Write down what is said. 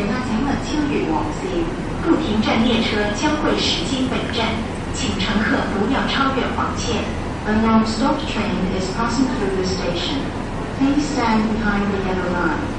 前往前往秋雨王线，不停站列车将会驶进本站，请乘客不要超越黄线。A non-stop train is passing through the station. Please stand behind the yellow line.